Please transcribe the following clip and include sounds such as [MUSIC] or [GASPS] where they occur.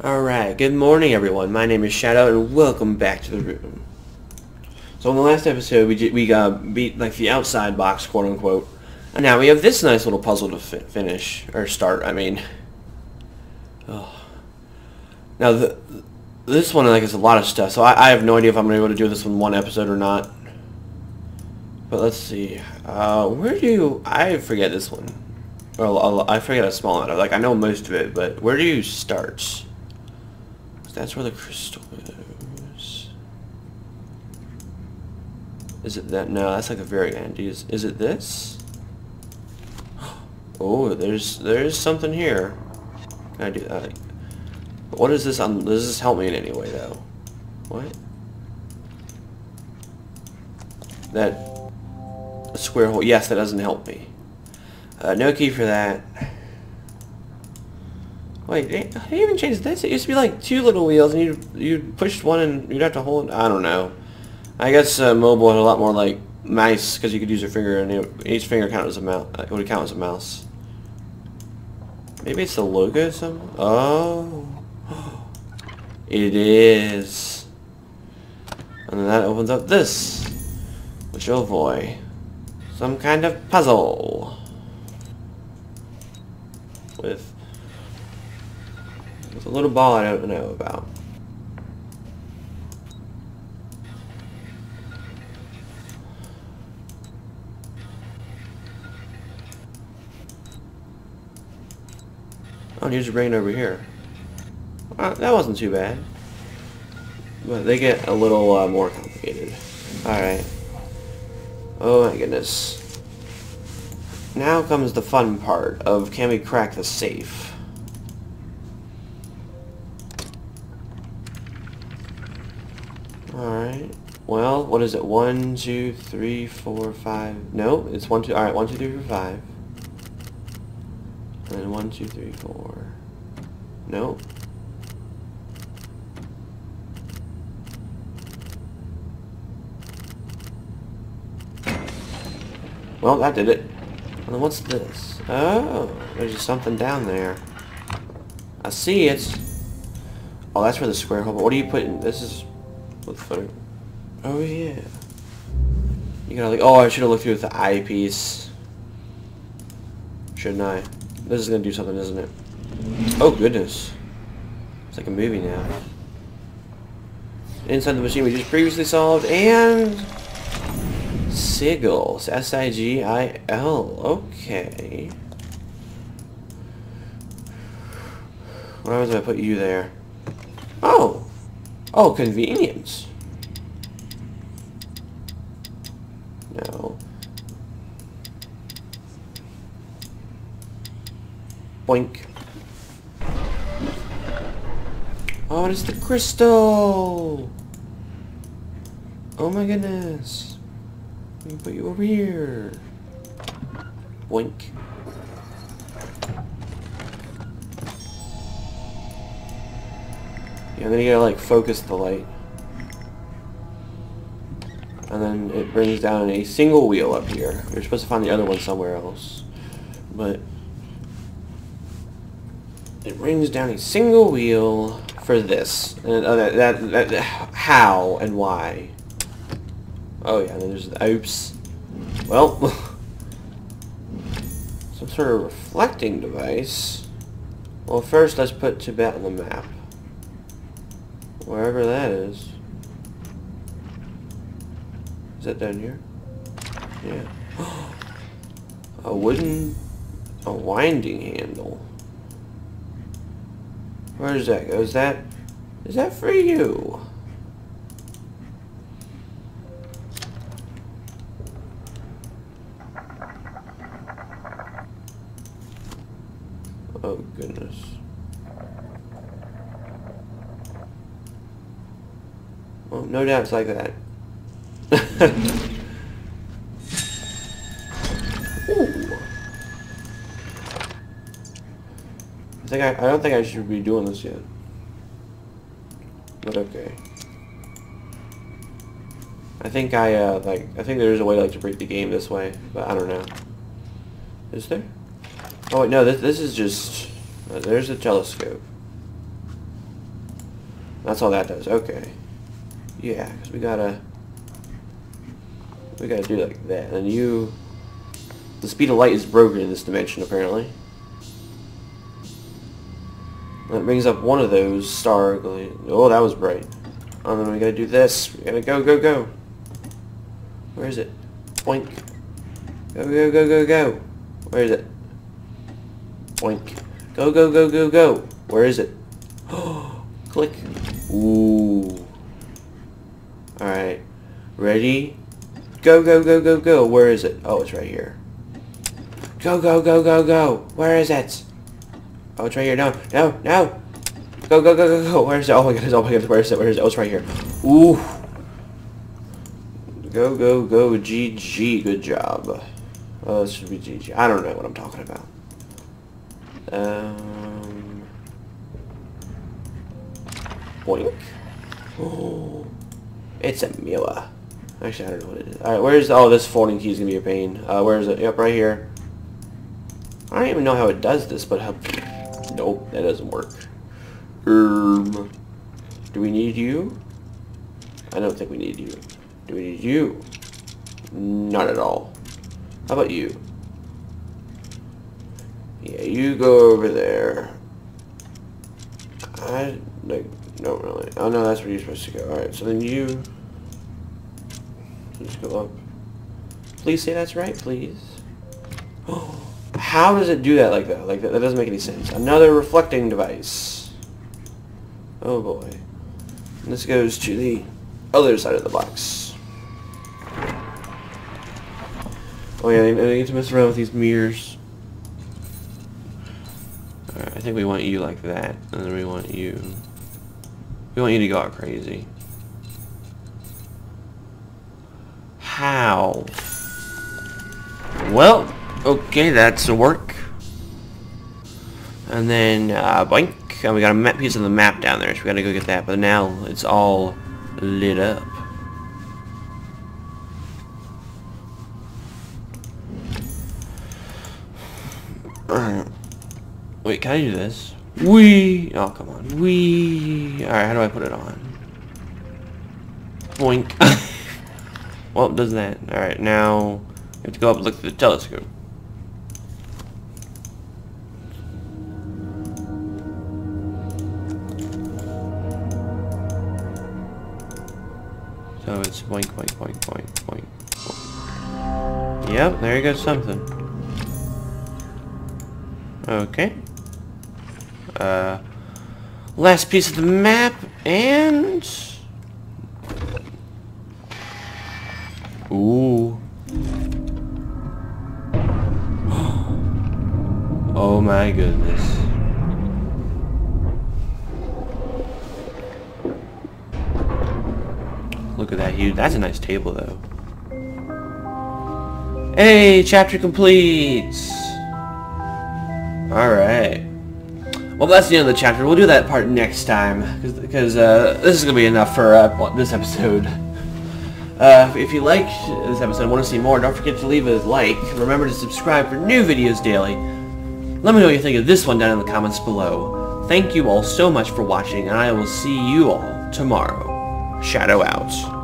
Alright, good morning everyone. My name is Shadow and welcome back to the room. So in the last episode we we uh, beat like the outside box, quote unquote. And now we have this nice little puzzle to fi finish, or start, I mean. Oh. Now the, this one like is a lot of stuff, so I, I have no idea if I'm going to be able to do this in one episode or not. But let's see. Uh, where do you... I forget this one. Well, I forget a small amount of Like, I know most of it, but where do you start? That's where the crystal is. Is it that? No, that's like the very end. Is, is it this? [GASPS] Oh, there's there's something here. Can I do that? What is this? Um, does this help me in any way, though? What? That square hole. Yes, that doesn't help me. Uh, no key for that. Wait, they, even changed this? It used to be like two little wheels and you you pushed one and you'd have to hold I don't know. I guess uh, mobile had a lot more like mice because you could use your finger and it, each finger counted as a mouse. Uh, would count as a mouse. Maybe it's the logo some. Oh, [GASPS] it is. And then that opens up this, which oh boy, some kind of puzzle with a little ball I don't know about. Oh, here's bring it over here. Uh, that wasn't too bad. But they get a little uh, more complicated. Alright. Oh my goodness. Now comes the fun part of can we crack the safe. Alright. Well, what is it? One, two, three, four, five. No, it's one, two. Alright, one, two, three, four, five. And then one, two, three, four. Nope. Well, that did it. And then what's this? Oh, there's just something down there. I see it. Oh, that's for the square hole. But What are you putting? This is Oh yeah. You gotta like, oh I should have looked through with the eyepiece. Shouldn't I? This is gonna do something, isn't it? Oh goodness. It's like a movie now. Inside the machine we just previously solved and Sigils. S-I-G-I-L. Okay. What happens if I put you there? Oh! Oh, convenience. No. Boink. Oh, it is the crystal! Oh my goodness. Let me put you over here. Boink. Yeah, and then you gotta like focus the light. And then it brings down a single wheel up here. You're supposed to find the other one somewhere else. But it brings down a single wheel for this. And uh, that, that, that, how and why. Oh yeah, and then there's the oops. Well, [LAUGHS] some sort of reflecting device. Well, first let's put Tibet on the map. Wherever that is. Is that down here? Yeah. [GASPS] a wooden... A winding handle. Where does that go? Is that... Is that for you? Oh goodness. It's like that. [LAUGHS] Ooh. I think I, I don't think I should be doing this yet. But okay. I think I, uh, like, I think there's a way, like, to break the game this way, but I don't know. Is there? Oh, wait, no, this, this is just, uh, there's a telescope. That's all that does. Okay. Yeah, because we gotta... We gotta do like that. And you... The speed of light is broken in this dimension, apparently. That brings up one of those star... Oh, that was bright. And then we gotta do this. We gotta go, go, go. Where is it? Boink. Go, go, go, go, go. Where is it? Boink. Go, go, go, go, go. Where is it? [GASPS] Click. Ooh. Alright. Ready? Go, go, go, go, go. Where is it? Oh, it's right here. Go, go, go, go, go. Where is it? Oh, it's right here. No, no, no. Go, go, go, go, go. Where is it? Oh my goodness, oh my goodness, where is it? Where is it? Oh, it's right here. Ooh. Go, go, go, GG. Good job. Oh, this should be GG. I don't know what I'm talking about. Um, boink. Oh, it's a Mila. Actually, I don't know what it is. Alright, where's... Oh, this folding key is going to be a pain. Uh, where is it? Yep, right here. I don't even know how it does this, but... How, nope, that doesn't work. Um, do we need you? I don't think we need you. Do we need you? Not at all. How about you? Yeah, you go over there. I like don't really. Oh no, that's where you're supposed to go. All right, so then you just go up. Please say that's right, please. [GASPS] How does it do that like that? Like that, that doesn't make any sense. Another reflecting device. Oh boy. And this goes to the other side of the box. Oh yeah, I need to mess around with these mirrors. Alright, I think we want you like that. And then we want you... We want you to go out crazy. How? Well, okay, that's a work. And then, uh, boink. And we got a piece of the map down there, so we gotta go get that. But now it's all lit up. Wait, can I do this? We. Oh, come on. We. Alright, how do I put it on? Boink. [LAUGHS] well, does that. Alright, now we have to go up and look at the telescope. So it's boink, boink, boink, boink, boink. boink. Yep, there you go something. Okay. Uh, last piece of the map, and... Ooh. [GASPS] oh my goodness. Look at that huge. That's a nice table, though. Hey, chapter complete! Alright. Well, that's the end of the chapter. We'll do that part next time, because uh, this is going to be enough for uh, this episode. Uh, if you liked this episode and want to see more, don't forget to leave a like. Remember to subscribe for new videos daily. Let me know what you think of this one down in the comments below. Thank you all so much for watching, and I will see you all tomorrow. Shadow out.